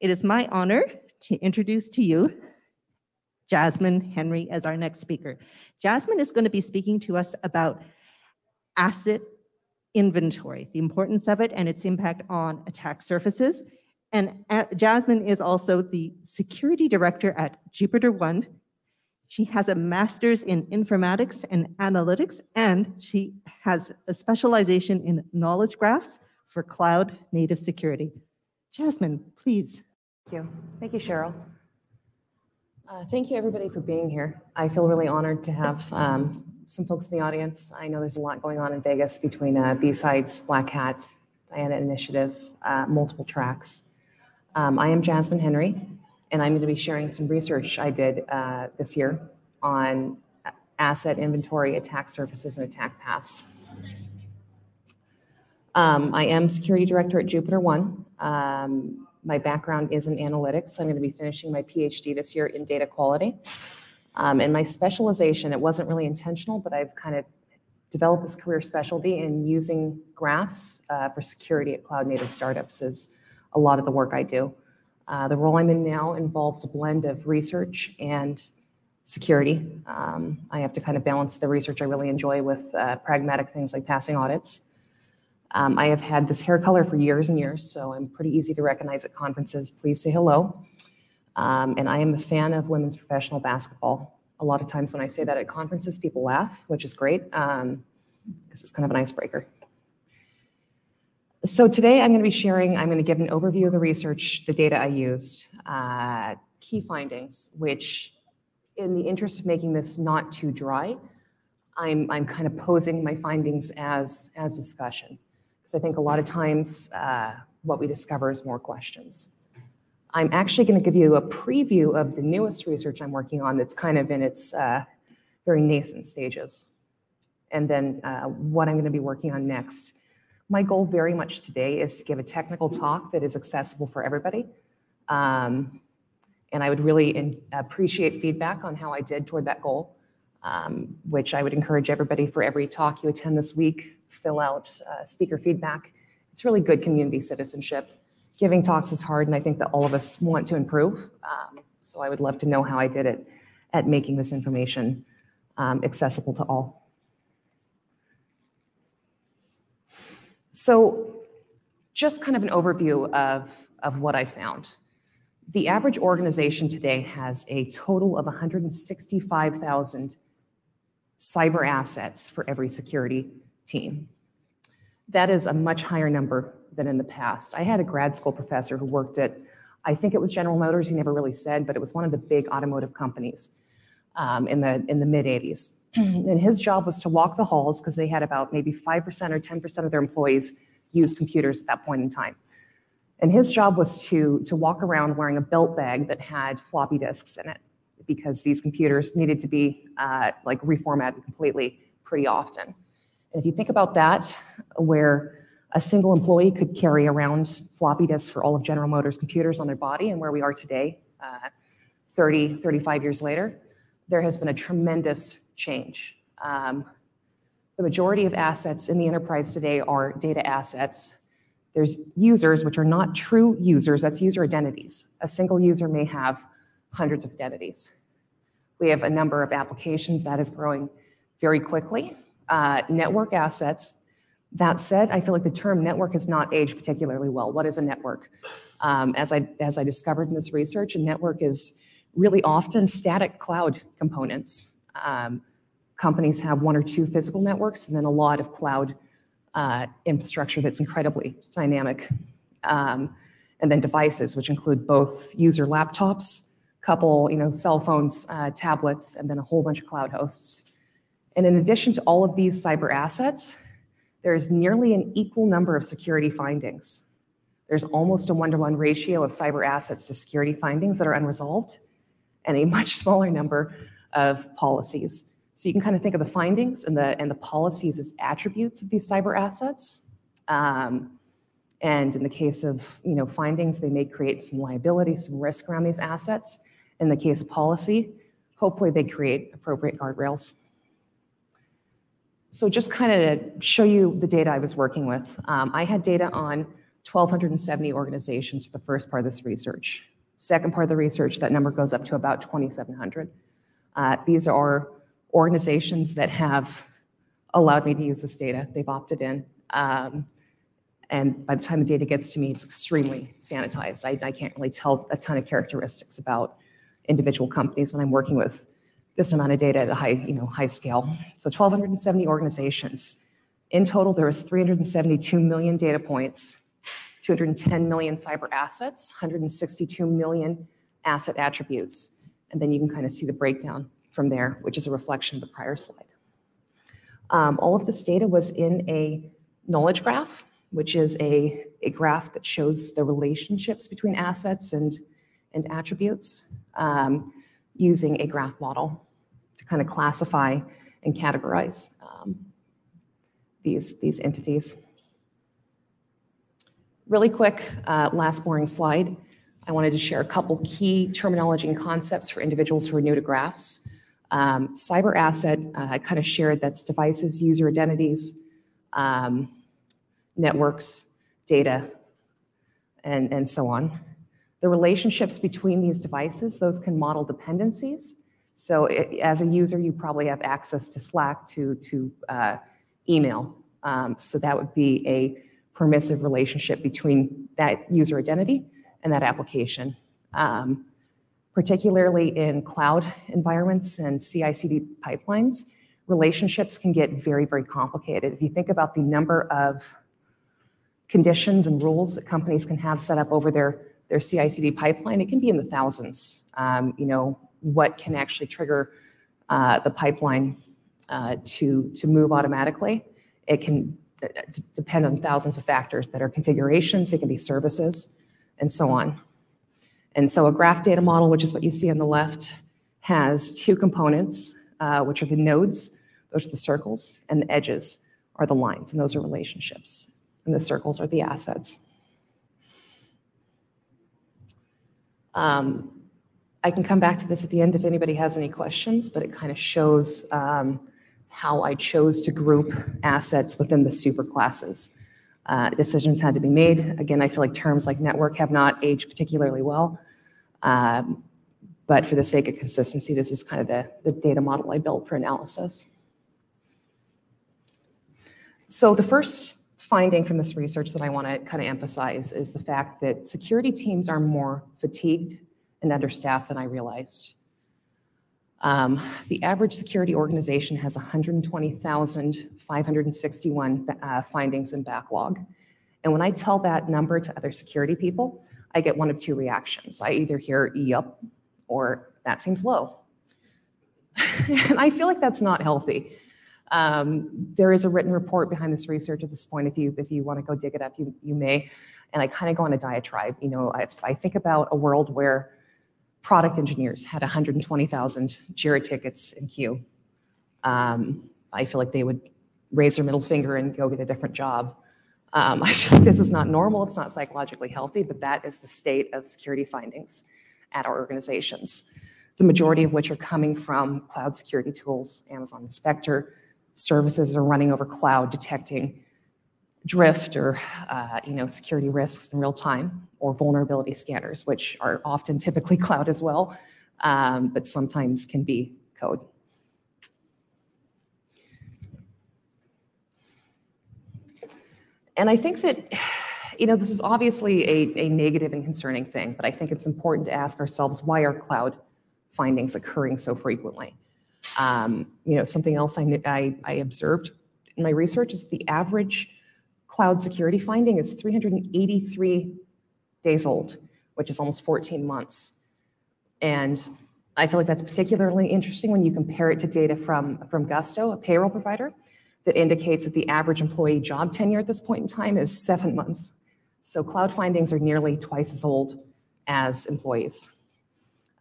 It is my honor to introduce to you Jasmine Henry as our next speaker. Jasmine is going to be speaking to us about asset inventory, the importance of it and its impact on attack surfaces. And uh, Jasmine is also the security director at JupiterOne. She has a master's in informatics and analytics, and she has a specialization in knowledge graphs for cloud native security. Jasmine, please. Thank you. Thank you, Cheryl. Uh, thank you, everybody, for being here. I feel really honored to have um, some folks in the audience. I know there's a lot going on in Vegas between uh, B-Sides, Black Hat, Diana Initiative, uh, multiple tracks. Um, I am Jasmine Henry, and I'm going to be sharing some research I did uh, this year on asset inventory, attack surfaces, and attack paths. Um, I am security director at JupiterOne. Um, my background is in analytics. so I'm going to be finishing my PhD this year in data quality. Um, and my specialization, it wasn't really intentional, but I've kind of developed this career specialty in using graphs uh, for security at cloud native startups is a lot of the work I do. Uh, the role I'm in now involves a blend of research and security. Um, I have to kind of balance the research I really enjoy with uh, pragmatic things like passing audits. Um, I have had this hair color for years and years, so I'm pretty easy to recognize at conferences. Please say hello. Um, and I am a fan of women's professional basketball. A lot of times when I say that at conferences, people laugh, which is great because um, it's kind of an icebreaker. So today I'm going to be sharing, I'm going to give an overview of the research, the data I used, uh, key findings, which in the interest of making this not too dry, I'm, I'm kind of posing my findings as, as discussion. Because I think a lot of times uh, what we discover is more questions. I'm actually going to give you a preview of the newest research I'm working on that's kind of in its uh, very nascent stages. And then uh, what I'm going to be working on next. My goal very much today is to give a technical talk that is accessible for everybody. Um, and I would really in, appreciate feedback on how I did toward that goal, um, which I would encourage everybody for every talk you attend this week, fill out uh, speaker feedback. It's really good community citizenship giving talks is hard, and I think that all of us want to improve. Um, so I would love to know how I did it at making this information um, accessible to all. So just kind of an overview of, of what I found. The average organization today has a total of 165,000 cyber assets for every security team. That is a much higher number than in the past. I had a grad school professor who worked at, I think it was General Motors, he never really said, but it was one of the big automotive companies um, in the, in the mid 80s. and his job was to walk the halls because they had about maybe 5% or 10% of their employees use computers at that point in time. And his job was to, to walk around wearing a belt bag that had floppy disks in it because these computers needed to be uh, like reformatted completely pretty often. And if you think about that, where a single employee could carry around floppy disks for all of General Motors computers on their body, and where we are today, uh, 30, 35 years later, there has been a tremendous change. Um, the majority of assets in the enterprise today are data assets. There's users, which are not true users, that's user identities. A single user may have hundreds of identities. We have a number of applications that is growing very quickly. Uh, network assets, that said, I feel like the term network has not aged particularly well. What is a network? Um, as, I, as I discovered in this research, a network is really often static cloud components. Um, companies have one or two physical networks and then a lot of cloud uh, infrastructure that's incredibly dynamic. Um, and then devices, which include both user laptops, couple, you know, cell phones, uh, tablets, and then a whole bunch of cloud hosts. And in addition to all of these cyber assets, there's nearly an equal number of security findings. There's almost a one-to-one ratio of cyber assets to security findings that are unresolved, and a much smaller number of policies. So you can kind of think of the findings and the, and the policies as attributes of these cyber assets. Um, and in the case of you know, findings, they may create some liability, some risk around these assets. In the case of policy, hopefully they create appropriate guardrails. So just kind of to show you the data I was working with, um, I had data on 1,270 organizations for the first part of this research. Second part of the research, that number goes up to about 2,700. Uh, these are organizations that have allowed me to use this data. They've opted in. Um, and by the time the data gets to me, it's extremely sanitized. I, I can't really tell a ton of characteristics about individual companies when I'm working with this amount of data at a high, you know, high scale. So 1,270 organizations. In total, there was 372 million data points, 210 million cyber assets, 162 million asset attributes. And then you can kind of see the breakdown from there, which is a reflection of the prior slide. Um, all of this data was in a knowledge graph, which is a, a graph that shows the relationships between assets and, and attributes um, using a graph model to kind of classify and categorize um, these, these entities. Really quick, uh, last boring slide. I wanted to share a couple key terminology and concepts for individuals who are new to graphs. Um, cyber asset, uh, I kind of shared that's devices, user identities, um, networks, data, and, and so on. The relationships between these devices, those can model dependencies. So it, as a user, you probably have access to Slack, to, to uh, email. Um, so that would be a permissive relationship between that user identity and that application. Um, particularly in cloud environments and CI/CD pipelines, relationships can get very, very complicated. If you think about the number of conditions and rules that companies can have set up over their, their CI/CD pipeline, it can be in the thousands. Um, you know, what can actually trigger uh, the pipeline uh, to, to move automatically. It can uh, depend on thousands of factors that are configurations, they can be services, and so on. And so a graph data model, which is what you see on the left, has two components, uh, which are the nodes, those are the circles, and the edges are the lines, and those are relationships. And the circles are the assets. Um, I can come back to this at the end if anybody has any questions, but it kind of shows um, how I chose to group assets within the superclasses. Uh, decisions had to be made. Again, I feel like terms like network have not aged particularly well. Um, but for the sake of consistency, this is kind of the, the data model I built for analysis. So the first finding from this research that I want to kind of emphasize is the fact that security teams are more fatigued and understaffed than I realized. Um, the average security organization has 120,561 uh, findings in backlog. And when I tell that number to other security people, I get one of two reactions. I either hear, yup, or that seems low. and I feel like that's not healthy. Um, there is a written report behind this research at this point. If you if you want to go dig it up, you you may. And I kind of go on a diatribe. You know, if I think about a world where product engineers had 120,000 Jira tickets in queue. Um, I feel like they would raise their middle finger and go get a different job. Um, I feel like this is not normal, it's not psychologically healthy, but that is the state of security findings at our organizations, the majority of which are coming from cloud security tools, Amazon Inspector, services are running over cloud detecting drift or uh, you know security risks in real time or vulnerability scanners which are often typically cloud as well um, but sometimes can be code. And i think that you know this is obviously a, a negative and concerning thing but i think it's important to ask ourselves why are cloud findings occurring so frequently um, you know something else I, I, I observed in my research is the average cloud security finding is 383 days old, which is almost 14 months. And I feel like that's particularly interesting when you compare it to data from, from Gusto, a payroll provider, that indicates that the average employee job tenure at this point in time is seven months. So cloud findings are nearly twice as old as employees.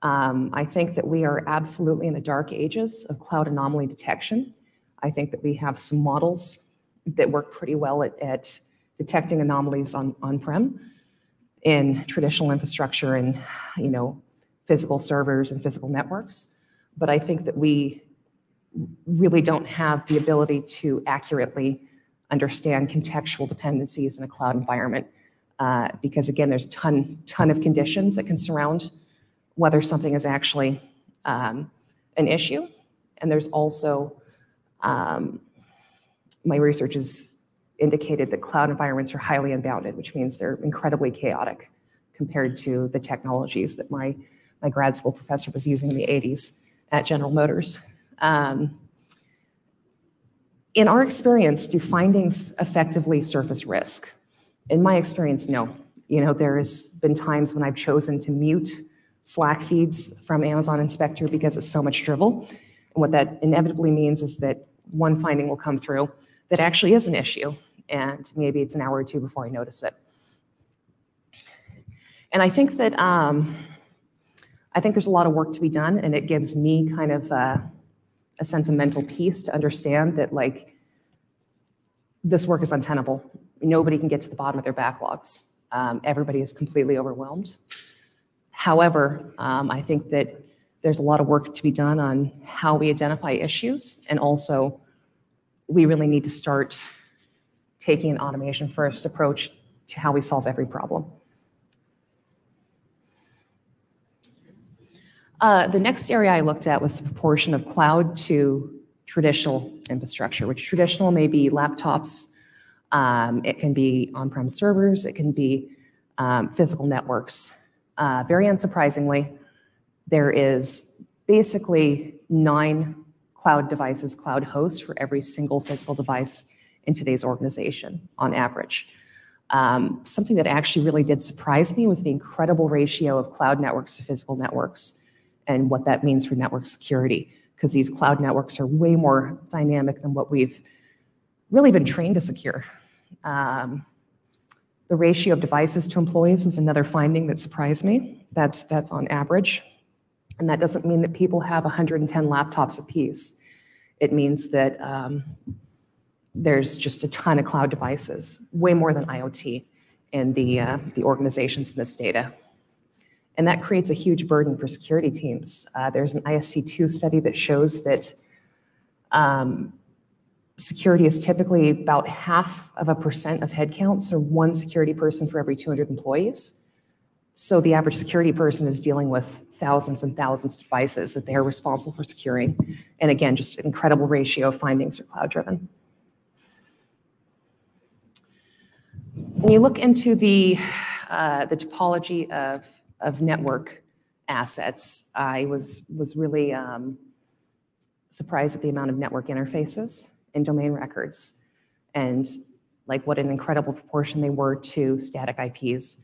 Um, I think that we are absolutely in the dark ages of cloud anomaly detection. I think that we have some models that work pretty well at, at detecting anomalies on on-prem in traditional infrastructure and you know physical servers and physical networks. But I think that we really don't have the ability to accurately understand contextual dependencies in a cloud environment uh, because again, there's a ton, ton of conditions that can surround whether something is actually um, an issue. And there's also, um, my research has indicated that cloud environments are highly unbounded, which means they're incredibly chaotic compared to the technologies that my, my grad school professor was using in the 80s at General Motors. Um, in our experience, do findings effectively surface risk? In my experience, no. You know, there's been times when I've chosen to mute Slack feeds from Amazon Inspector because it's so much drivel. And what that inevitably means is that one finding will come through that actually is an issue, and maybe it's an hour or two before I notice it. And I think that um, I think there's a lot of work to be done, and it gives me kind of uh, a sense of mental peace to understand that like this work is untenable. Nobody can get to the bottom of their backlogs. Um, everybody is completely overwhelmed. However, um, I think that there's a lot of work to be done on how we identify issues, and also we really need to start taking an automation first approach to how we solve every problem. Uh, the next area I looked at was the proportion of cloud to traditional infrastructure, which traditional may be laptops, um, it can be on-prem servers, it can be um, physical networks. Uh, very unsurprisingly, there is basically nine cloud devices, cloud hosts for every single physical device in today's organization on average. Um, something that actually really did surprise me was the incredible ratio of cloud networks to physical networks and what that means for network security, because these cloud networks are way more dynamic than what we've really been trained to secure. Um, the ratio of devices to employees was another finding that surprised me. That's, that's on average. And that doesn't mean that people have 110 laptops apiece. It means that um, there's just a ton of cloud devices, way more than IoT in the, uh, the organizations in this data. And that creates a huge burden for security teams. Uh, there's an ISC2 study that shows that um, security is typically about half of a percent of headcount, so one security person for every 200 employees. So the average security person is dealing with thousands and thousands of devices that they are responsible for securing. And again, just incredible ratio of findings are cloud driven. When you look into the, uh, the topology of, of network assets, I was, was really um, surprised at the amount of network interfaces and domain records and like what an incredible proportion they were to static IPs.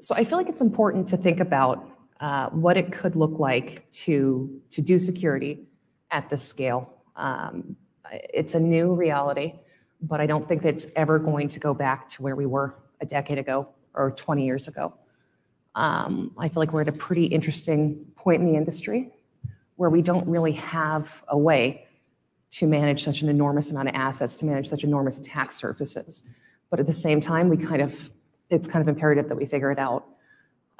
So I feel like it's important to think about uh, what it could look like to, to do security at this scale. Um, it's a new reality, but I don't think that it's ever going to go back to where we were a decade ago or 20 years ago. Um, I feel like we're at a pretty interesting point in the industry where we don't really have a way to manage such an enormous amount of assets, to manage such enormous attack surfaces. But at the same time, we kind of, it's kind of imperative that we figure it out.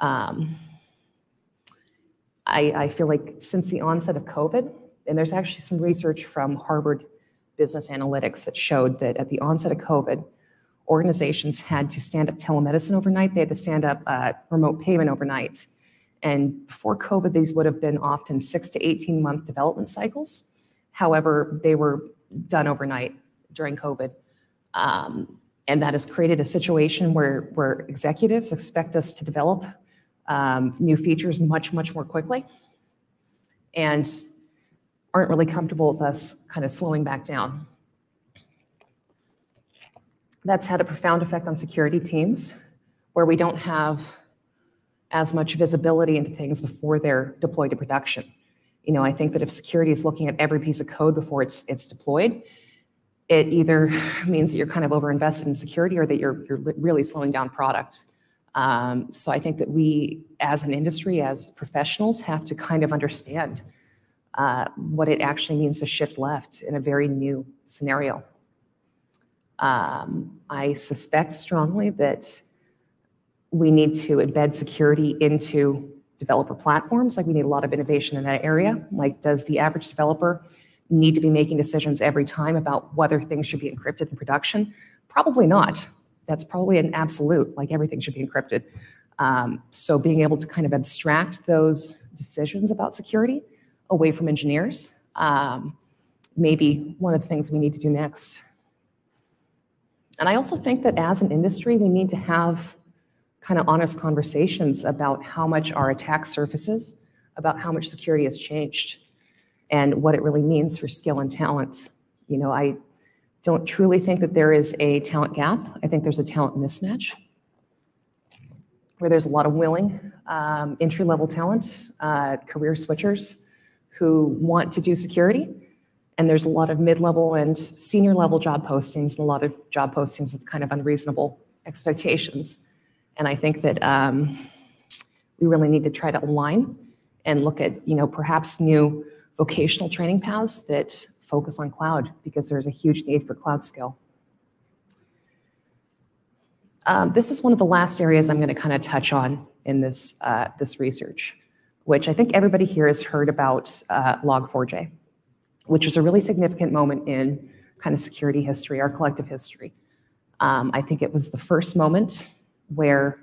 Um, I, I feel like since the onset of COVID, and there's actually some research from Harvard Business Analytics that showed that at the onset of COVID, organizations had to stand up telemedicine overnight. They had to stand up uh, remote payment overnight. And before COVID, these would have been often six to 18 month development cycles. However, they were done overnight during COVID. Um, and that has created a situation where, where executives expect us to develop um, new features much, much more quickly and aren't really comfortable with us kind of slowing back down. That's had a profound effect on security teams where we don't have as much visibility into things before they're deployed to production. You know, I think that if security is looking at every piece of code before it's it's deployed, it either means that you're kind of overinvested in security or that you're you're really slowing down product. Um, so I think that we, as an industry, as professionals, have to kind of understand uh, what it actually means to shift left in a very new scenario. Um, I suspect strongly that we need to embed security into developer platforms. Like we need a lot of innovation in that area. Like, does the average developer need to be making decisions every time about whether things should be encrypted in production? Probably not. That's probably an absolute, like everything should be encrypted. Um, so being able to kind of abstract those decisions about security away from engineers um, may be one of the things we need to do next. And I also think that as an industry, we need to have kind of honest conversations about how much our attack surfaces, about how much security has changed, and what it really means for skill and talent. You know, I don't truly think that there is a talent gap. I think there's a talent mismatch where there's a lot of willing um, entry level talent, uh, career switchers who want to do security. And there's a lot of mid level and senior level job postings, and a lot of job postings with kind of unreasonable expectations. And I think that um, we really need to try to align and look at, you know, perhaps new vocational training paths that focus on cloud because there's a huge need for cloud skill. Um, this is one of the last areas I'm going to kind of touch on in this, uh, this research, which I think everybody here has heard about uh, Log4j, which was a really significant moment in kind of security history, our collective history. Um, I think it was the first moment where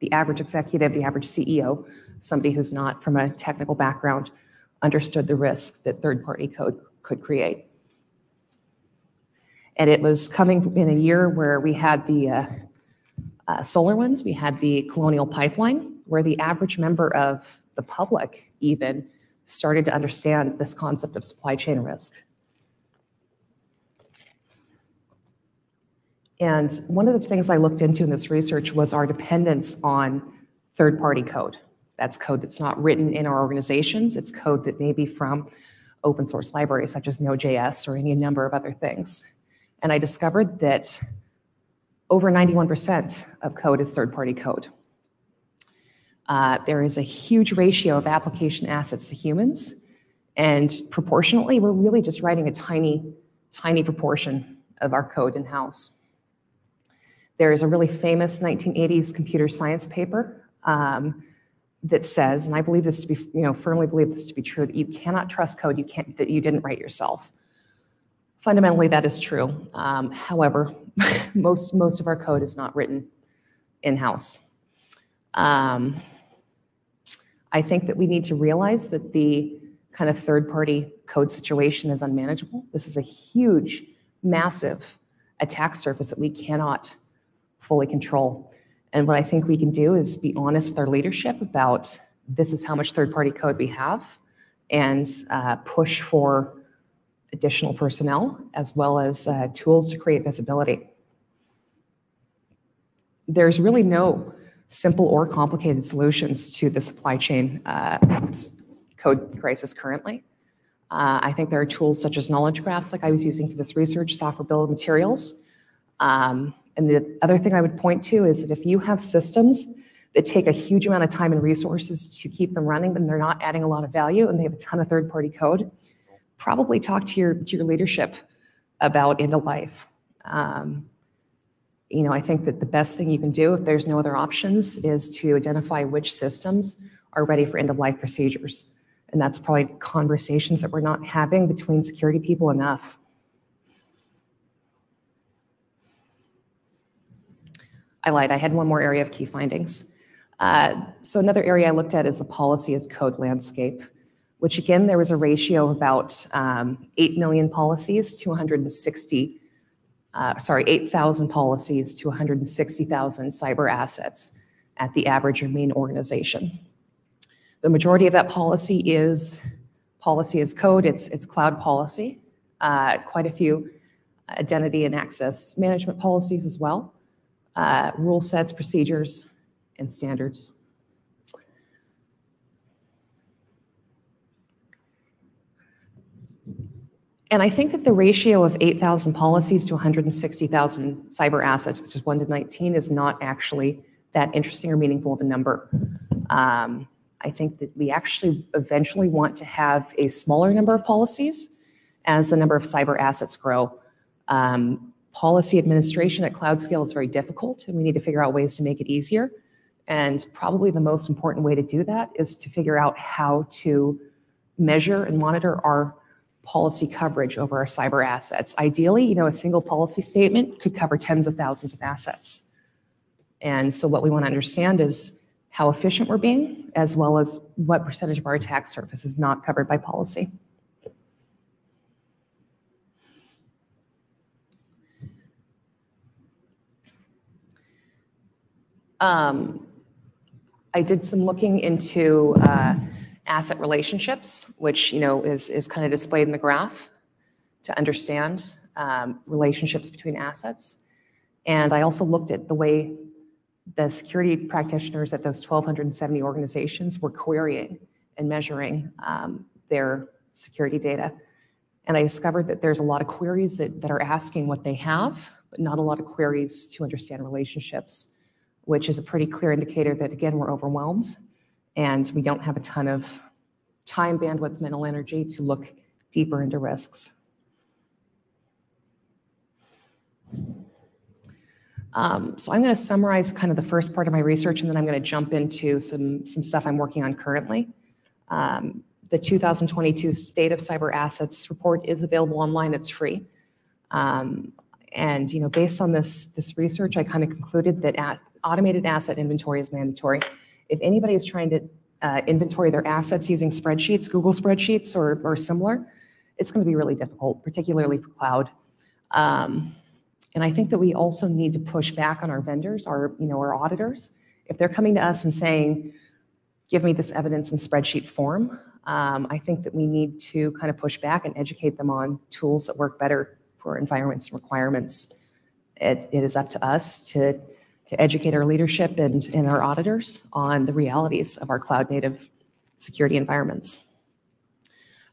the average executive, the average CEO, somebody who's not from a technical background, understood the risk that third-party code could create. And it was coming in a year where we had the uh, uh, SolarWinds, we had the Colonial Pipeline, where the average member of the public even started to understand this concept of supply chain risk. And one of the things I looked into in this research was our dependence on third-party code. That's code that's not written in our organizations. It's code that may be from open source libraries such as Node.js or any number of other things. And I discovered that over 91% of code is third-party code. Uh, there is a huge ratio of application assets to humans, and proportionately, we're really just writing a tiny, tiny proportion of our code in-house. There is a really famous 1980s computer science paper um, that says, and I believe this to be, you know, firmly believe this to be true, that you cannot trust code you can't, that you didn't write yourself. Fundamentally, that is true. Um, however, most, most of our code is not written in-house. Um, I think that we need to realize that the kind of third-party code situation is unmanageable. This is a huge, massive attack surface that we cannot fully control. And what I think we can do is be honest with our leadership about this is how much third-party code we have and uh, push for additional personnel as well as uh, tools to create visibility. There's really no simple or complicated solutions to the supply chain uh, code crisis currently. Uh, I think there are tools such as knowledge graphs, like I was using for this research, software bill of materials. Um, and the other thing I would point to is that if you have systems that take a huge amount of time and resources to keep them running, then they're not adding a lot of value and they have a ton of third-party code, probably talk to your, to your leadership about end of life. Um, you know, I think that the best thing you can do if there's no other options is to identify which systems are ready for end of life procedures. And that's probably conversations that we're not having between security people enough. I lied, I had one more area of key findings. Uh, so another area I looked at is the policy as code landscape which again, there was a ratio of about um, 8 million policies to 160, uh, sorry, 8,000 policies to 160,000 cyber assets at the average or mean organization. The majority of that policy is policy as code, it's, it's cloud policy, uh, quite a few identity and access management policies as well, uh, rule sets, procedures, and standards. And I think that the ratio of 8,000 policies to 160,000 cyber assets, which is 1 to 19, is not actually that interesting or meaningful of a number. Um, I think that we actually eventually want to have a smaller number of policies as the number of cyber assets grow. Um, policy administration at cloud scale is very difficult, and we need to figure out ways to make it easier. And probably the most important way to do that is to figure out how to measure and monitor our policy coverage over our cyber assets. Ideally, you know, a single policy statement could cover tens of thousands of assets. And so what we want to understand is how efficient we're being, as well as what percentage of our attack surface is not covered by policy. Um, I did some looking into uh, asset relationships, which you know is is kind of displayed in the graph to understand um, relationships between assets. And I also looked at the way the security practitioners at those 1,270 organizations were querying and measuring um, their security data. And I discovered that there's a lot of queries that, that are asking what they have, but not a lot of queries to understand relationships which is a pretty clear indicator that, again, we're overwhelmed and we don't have a ton of time, bandwidth, mental energy to look deeper into risks. Um, so I'm going to summarize kind of the first part of my research, and then I'm going to jump into some, some stuff I'm working on currently. Um, the 2022 State of Cyber Assets report is available online. It's free. Um, and you know, based on this this research, I kind of concluded that automated asset inventory is mandatory. If anybody is trying to uh, inventory their assets using spreadsheets, Google spreadsheets or, or similar, it's going to be really difficult, particularly for cloud. Um, and I think that we also need to push back on our vendors, our, you know, our auditors. If they're coming to us and saying, give me this evidence in spreadsheet form, um, I think that we need to kind of push back and educate them on tools that work better for environments and requirements. It, it is up to us to to educate our leadership and, and our auditors on the realities of our cloud native security environments.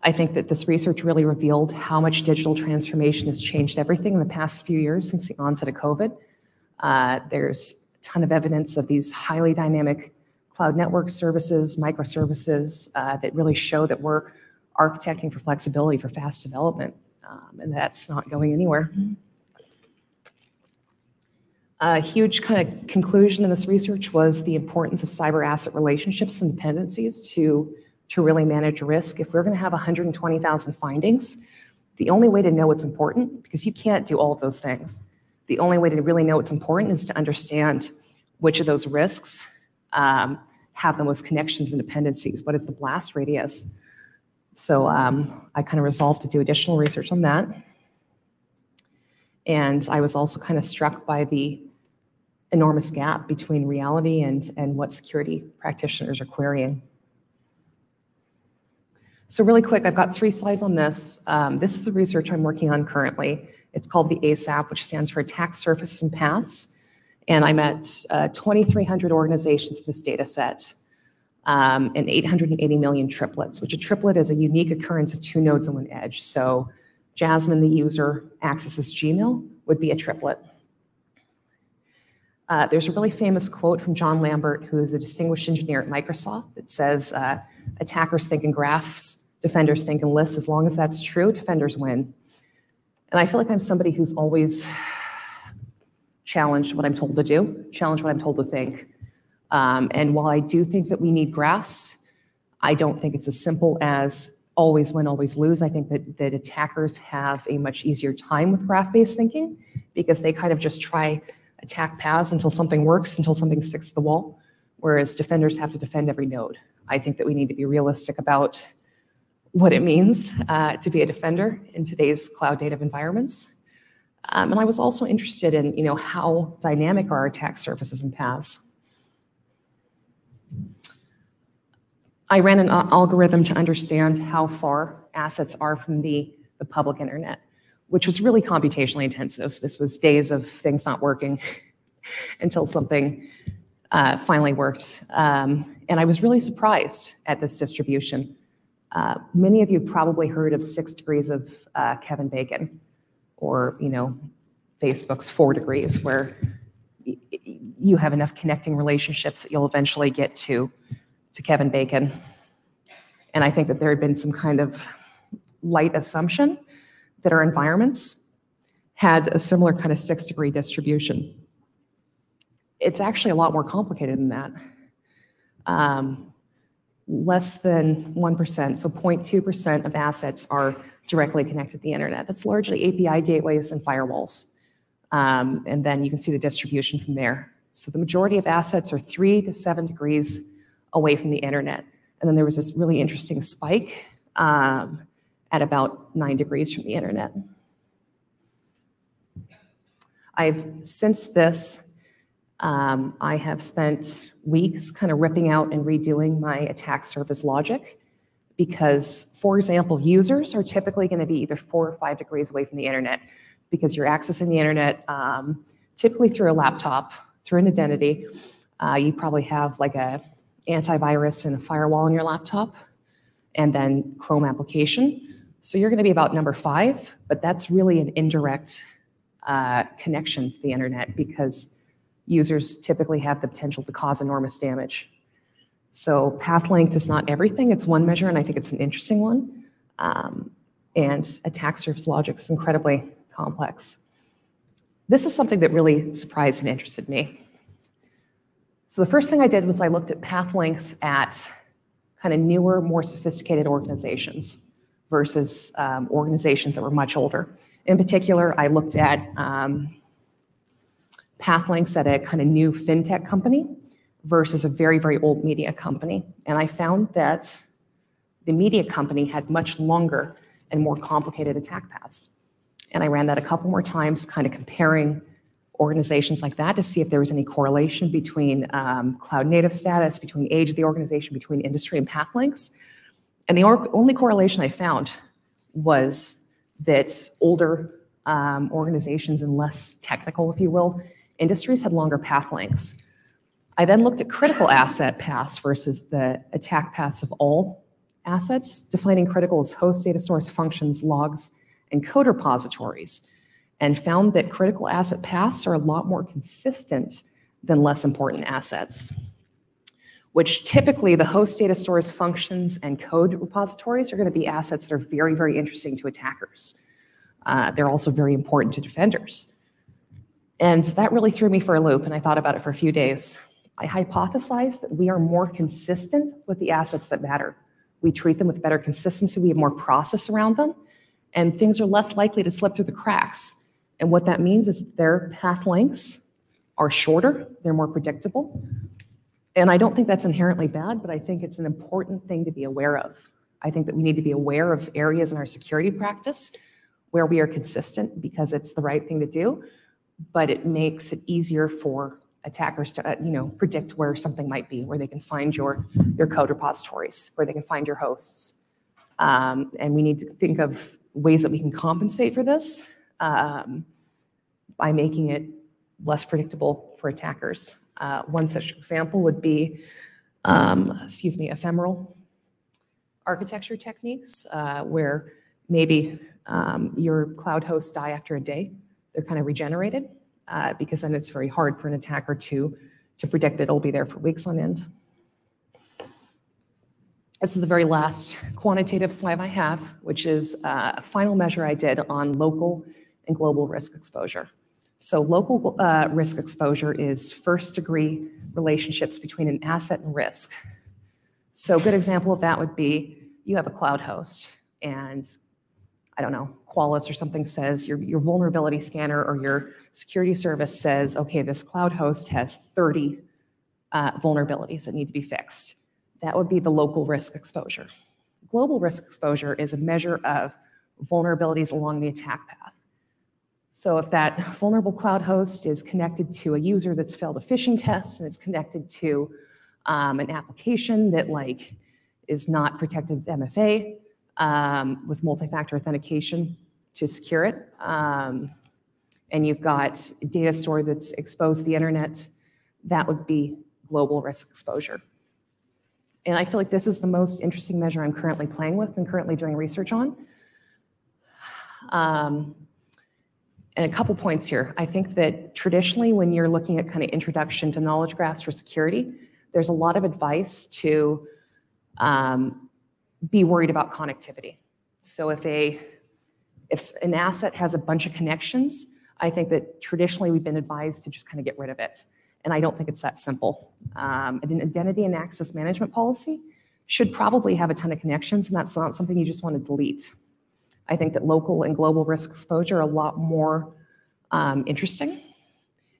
I think that this research really revealed how much digital transformation has changed everything in the past few years since the onset of COVID. Uh, there's a ton of evidence of these highly dynamic cloud network services, microservices uh, that really show that we're architecting for flexibility for fast development, um, and that's not going anywhere. A huge kind of conclusion in this research was the importance of cyber asset relationships and dependencies to, to really manage risk. If we're going to have 120,000 findings, the only way to know what's important, because you can't do all of those things, the only way to really know what's important is to understand which of those risks um, have the most connections and dependencies. What is the blast radius? So um, I kind of resolved to do additional research on that. And I was also kind of struck by the enormous gap between reality and, and what security practitioners are querying. So really quick, I've got three slides on this. Um, this is the research I'm working on currently. It's called the ASAP, which stands for Attack Surfaces and Paths. And I'm at uh, 2,300 organizations in this data set um, and 880 million triplets, which a triplet is a unique occurrence of two nodes on one edge. So Jasmine, the user, accesses Gmail, would be a triplet. Uh, there's a really famous quote from John Lambert, who is a distinguished engineer at Microsoft, that says, uh, attackers think in graphs, defenders think in lists. As long as that's true, defenders win. And I feel like I'm somebody who's always challenged what I'm told to do, challenged what I'm told to think. Um, and while I do think that we need graphs, I don't think it's as simple as always win, always lose. I think that, that attackers have a much easier time with graph-based thinking because they kind of just try attack paths until something works, until something sticks to the wall, whereas defenders have to defend every node. I think that we need to be realistic about what it means uh, to be a defender in today's cloud native environments. Um, and I was also interested in, you know, how dynamic are our attack surfaces and paths. I ran an algorithm to understand how far assets are from the, the public internet which was really computationally intensive. This was days of things not working until something uh, finally worked. Um, and I was really surprised at this distribution. Uh, many of you probably heard of six degrees of uh, Kevin Bacon, or you know, Facebook's four degrees, where you have enough connecting relationships that you'll eventually get to to Kevin Bacon. And I think that there had been some kind of light assumption that our environments had a similar kind of six degree distribution. It's actually a lot more complicated than that. Um, less than 1%, so 0.2% of assets are directly connected to the internet. That's largely API gateways and firewalls. Um, and then you can see the distribution from there. So the majority of assets are three to seven degrees away from the internet. And then there was this really interesting spike um, at about nine degrees from the internet. I've, since this, um, I have spent weeks kind of ripping out and redoing my attack surface logic because, for example, users are typically going to be either four or five degrees away from the internet because you're accessing the internet um, typically through a laptop, through an identity. Uh, you probably have like a antivirus and a firewall on your laptop, and then Chrome application. So you're going to be about number five, but that's really an indirect uh, connection to the internet because users typically have the potential to cause enormous damage. So path length is not everything. It's one measure, and I think it's an interesting one. Um, and attack surface logic is incredibly complex. This is something that really surprised and interested me. So the first thing I did was I looked at path lengths at kind of newer, more sophisticated organizations versus um, organizations that were much older. In particular, I looked at um, path lengths at a kind of new fintech company versus a very, very old media company. And I found that the media company had much longer and more complicated attack paths. And I ran that a couple more times, kind of comparing organizations like that to see if there was any correlation between um, cloud native status, between age of the organization, between industry and path lengths. And the only correlation I found was that older um, organizations and less technical, if you will, industries had longer path lengths. I then looked at critical asset paths versus the attack paths of all assets, defining critical as host data source functions, logs, and code repositories, and found that critical asset paths are a lot more consistent than less important assets, which typically the host data stores functions and code repositories are going to be assets that are very, very interesting to attackers. Uh, they're also very important to defenders. And that really threw me for a loop, and I thought about it for a few days. I hypothesized that we are more consistent with the assets that matter. We treat them with better consistency, we have more process around them, and things are less likely to slip through the cracks. And what that means is their path lengths are shorter, they're more predictable. And I don't think that's inherently bad, but I think it's an important thing to be aware of. I think that we need to be aware of areas in our security practice where we are consistent because it's the right thing to do, but it makes it easier for attackers to, uh, you know, predict where something might be, where they can find your, your code repositories, where they can find your hosts. Um, and we need to think of ways that we can compensate for this um, by making it less predictable for attackers. Uh, one such example would be, um, excuse me, ephemeral architecture techniques, uh, where maybe um, your cloud hosts die after a day. They're kind of regenerated uh, because then it's very hard for an attacker to, to predict that it'll be there for weeks on end. This is the very last quantitative slide I have, which is uh, a final measure I did on local and global risk exposure. So local uh, risk exposure is first degree relationships between an asset and risk. So a good example of that would be you have a cloud host and I don't know, Qualys or something says your, your vulnerability scanner or your security service says, okay, this cloud host has 30 uh, vulnerabilities that need to be fixed. That would be the local risk exposure. Global risk exposure is a measure of vulnerabilities along the attack path. So if that vulnerable cloud host is connected to a user that's failed a phishing test and it's connected to um, an application that like is not protected with MFA um, with multi-factor authentication to secure it, um, and you've got data store that's exposed to the internet, that would be global risk exposure. And I feel like this is the most interesting measure I'm currently playing with and currently doing research on. Um, and a couple points here. I think that traditionally, when you're looking at kind of introduction to knowledge graphs for security, there's a lot of advice to um, be worried about connectivity. So if a if an asset has a bunch of connections, I think that traditionally we've been advised to just kind of get rid of it. And I don't think it's that simple. Um, an identity and access management policy should probably have a ton of connections, and that's not something you just want to delete. I think that local and global risk exposure are a lot more um, interesting.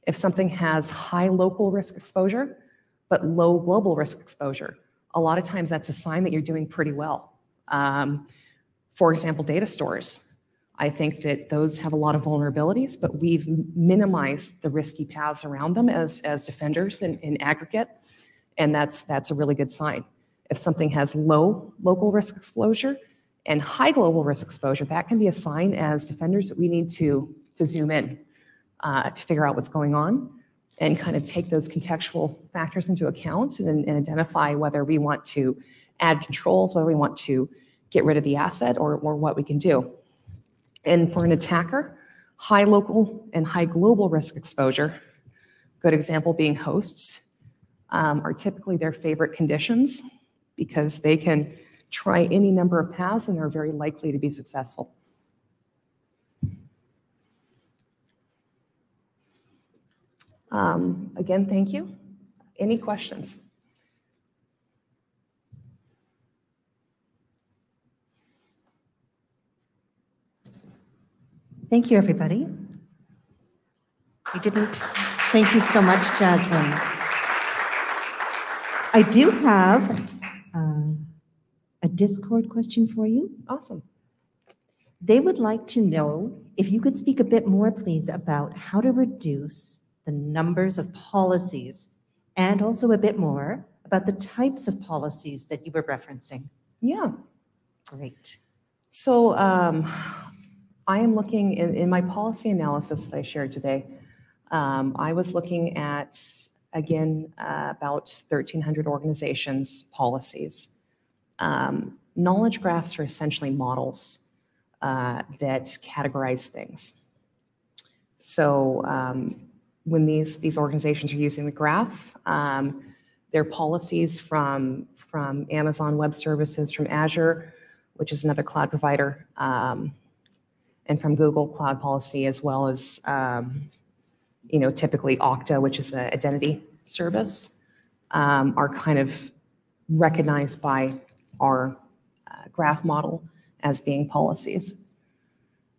If something has high local risk exposure, but low global risk exposure, a lot of times that's a sign that you're doing pretty well. Um, for example, data stores. I think that those have a lot of vulnerabilities, but we've minimized the risky paths around them as, as defenders in, in aggregate, and that's, that's a really good sign. If something has low local risk exposure and high global risk exposure, that can be a sign as defenders that we need to, to zoom in uh, to figure out what's going on and kind of take those contextual factors into account and, and identify whether we want to add controls, whether we want to get rid of the asset or, or what we can do. And for an attacker, high local and high global risk exposure, good example being hosts, um, are typically their favorite conditions because they can try any number of paths and are very likely to be successful. Um, again, thank you. Any questions? Thank you, everybody. We didn't, thank you so much, Jasmine. I do have Discord question for you. Awesome. They would like to know if you could speak a bit more, please, about how to reduce the numbers of policies and also a bit more about the types of policies that you were referencing. Yeah. Great. So um, I am looking in, in my policy analysis that I shared today. Um, I was looking at, again, uh, about 1,300 organizations' policies. Um, knowledge graphs are essentially models uh, that categorize things. So um, when these, these organizations are using the graph, um, their policies from, from Amazon Web Services, from Azure, which is another cloud provider, um, and from Google Cloud Policy, as well as, um, you know, typically Okta, which is an identity service, um, are kind of recognized by our uh, graph model as being policies.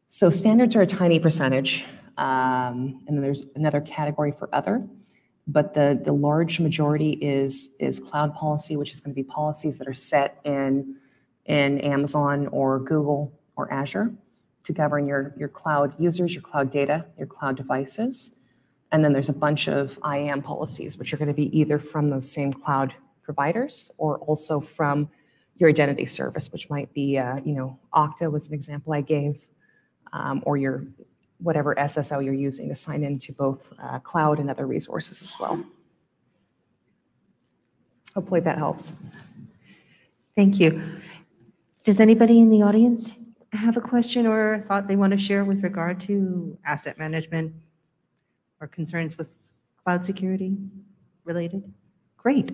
So standards are a tiny percentage, um, and then there's another category for other, but the, the large majority is, is cloud policy, which is going to be policies that are set in, in Amazon or Google or Azure to govern your, your cloud users, your cloud data, your cloud devices. And then there's a bunch of IAM policies, which are going to be either from those same cloud providers or also from your identity service, which might be, uh, you know, Okta was an example I gave, um, or your whatever SSO you're using to sign into both uh, cloud and other resources as well. Hopefully that helps. Thank you. Does anybody in the audience have a question or a thought they want to share with regard to asset management or concerns with cloud security related? Great.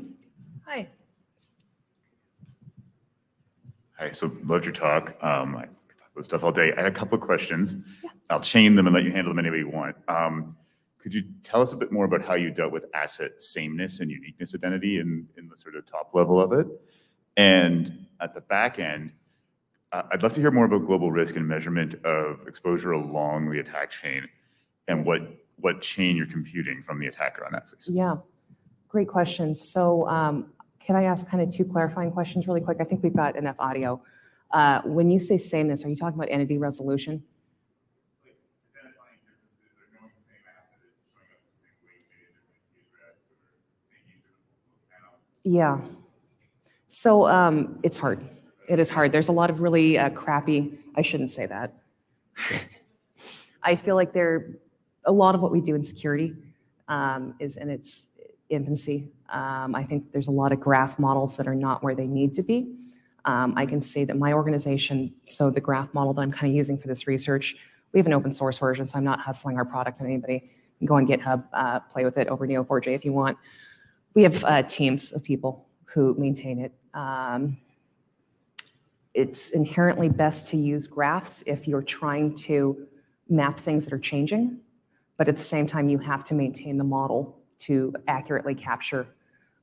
Hi. Hi, so loved your talk. Um, I could talk about stuff all day. I had a couple of questions. I'll chain them and let you handle them any way you want. Um, could you tell us a bit more about how you dealt with asset sameness and uniqueness identity in, in the sort of top level of it? And at the back end, uh, I'd love to hear more about global risk and measurement of exposure along the attack chain and what, what chain you're computing from the attacker on Axis. Yeah, great question. So um, can I ask kind of two clarifying questions really quick? I think we've got enough audio. Uh, when you say sameness, are you talking about entity resolution? Yeah. So um, it's hard. It is hard. There's a lot of really uh, crappy, I shouldn't say that. I feel like there, a lot of what we do in security um, is in its infancy. Um, I think there's a lot of graph models that are not where they need to be. Um, I can say that my organization, so the graph model that I'm kind of using for this research, we have an open source version, so I'm not hustling our product on anybody. Go on GitHub, uh, play with it over Neo4j if you want. We have uh, teams of people who maintain it. Um, it's inherently best to use graphs if you're trying to map things that are changing, but at the same time, you have to maintain the model to accurately capture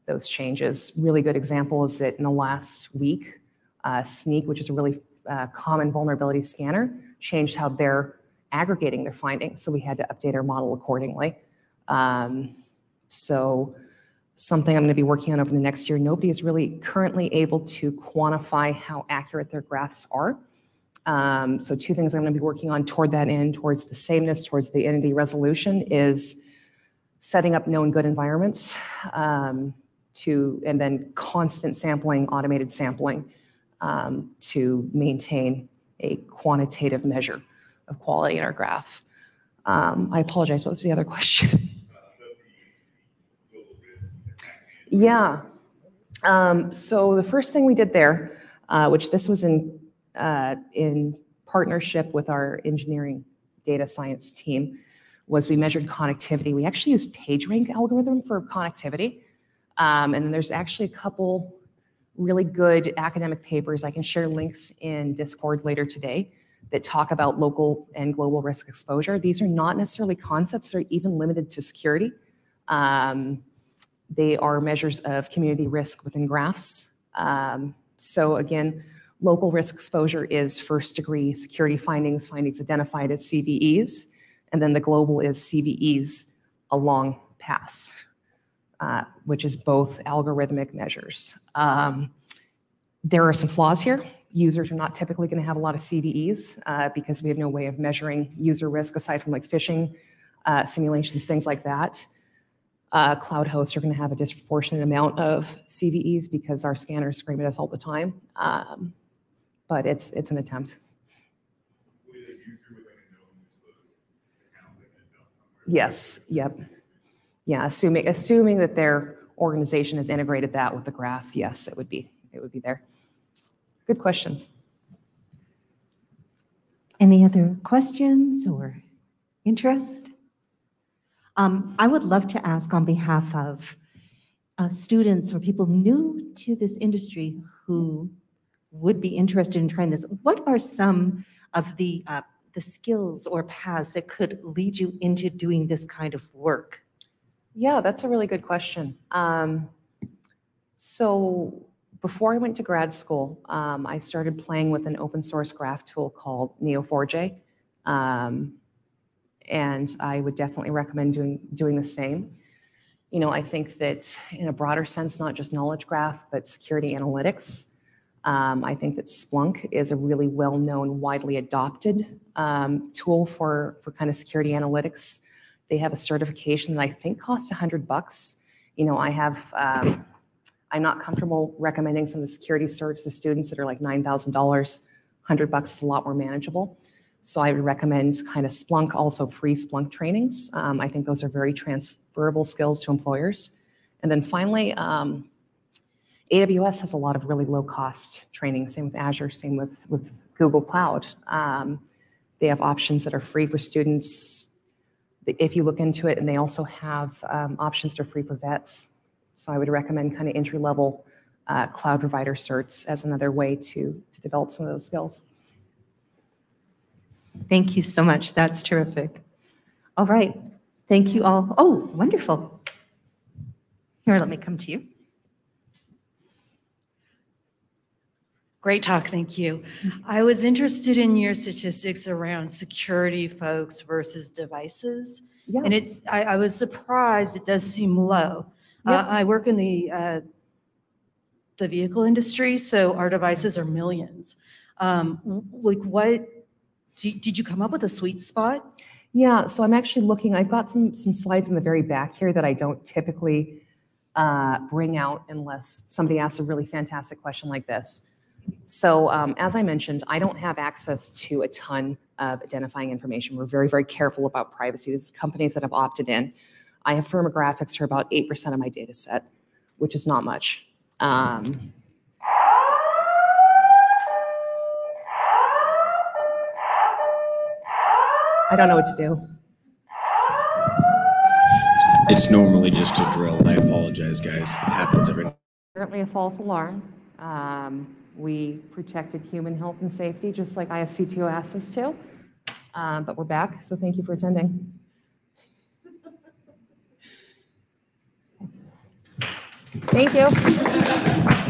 those changes. Really good example is that in the last week, uh, Snyk, which is a really uh, common vulnerability scanner changed how they're aggregating their findings. So we had to update our model accordingly. Um, so something I'm going to be working on over the next year. Nobody is really currently able to quantify how accurate their graphs are. Um, so two things I'm going to be working on toward that end, towards the sameness, towards the entity resolution, is setting up known good environments um, to, and then constant sampling, automated sampling um, to maintain a quantitative measure of quality in our graph. Um, I apologize. What was the other question? Yeah. Um, so the first thing we did there, uh, which this was in uh, in partnership with our engineering data science team, was we measured connectivity. We actually used PageRank algorithm for connectivity, um, and there's actually a couple really good academic papers. I can share links in Discord later today that talk about local and global risk exposure. These are not necessarily concepts that are even limited to security. Um, they are measures of community risk within graphs. Um, so again, local risk exposure is first degree security findings, findings identified as CVEs, and then the global is CVEs along paths, uh, which is both algorithmic measures. Um, there are some flaws here. Users are not typically going to have a lot of CVEs uh, because we have no way of measuring user risk aside from like phishing uh, simulations, things like that. Uh, cloud hosts are going to have a disproportionate amount of CVEs because our scanners scream at us all the time. Um, but it's it's an attempt. Yes. Yep. Yeah. Assuming assuming that their organization has integrated that with the graph, yes, it would be it would be there. Good questions. Any other questions or interest? Um, I would love to ask on behalf of uh, students or people new to this industry who would be interested in trying this, what are some of the, uh, the skills or paths that could lead you into doing this kind of work? Yeah, that's a really good question. Um, so before I went to grad school, um, I started playing with an open source graph tool called Neo4j. Um, and I would definitely recommend doing, doing the same. You know, I think that in a broader sense, not just knowledge graph, but security analytics, um, I think that Splunk is a really well-known, widely adopted um, tool for, for kind of security analytics. They have a certification that I think costs 100 bucks. You know, I have, um, I'm not comfortable recommending some of the security certs to students that are like $9,000. 100 bucks is a lot more manageable. So I would recommend kind of Splunk, also free Splunk trainings. Um, I think those are very transferable skills to employers. And then finally, um, AWS has a lot of really low cost training, same with Azure, same with, with Google Cloud. Um, they have options that are free for students if you look into it, and they also have um, options that are free for vets. So I would recommend kind of entry level uh, cloud provider certs as another way to, to develop some of those skills. Thank you so much. That's terrific. All right. Thank you all. Oh, wonderful. Here, let me come to you. Great talk, thank you. I was interested in your statistics around security folks versus devices. Yeah. And it's, I, I was surprised, it does seem low. Uh, I work in the, uh, the vehicle industry, so our devices are millions. Um, Like what, did did you come up with a sweet spot? Yeah, so I'm actually looking, I've got some, some slides in the very back here that I don't typically uh, bring out unless somebody asks a really fantastic question like this. So um, as I mentioned, I don't have access to a ton of identifying information. We're very, very careful about privacy. This is companies that have opted in. I have firmographics for about 8% of my data set, which is not much. Um, I don't know what to do. It's normally just a drill. I apologize, guys. It happens every. Apparently a false alarm. Um, We protected human health and safety, just like ISCTO asked us to. Um, But we're back, so thank you for attending. Thank you.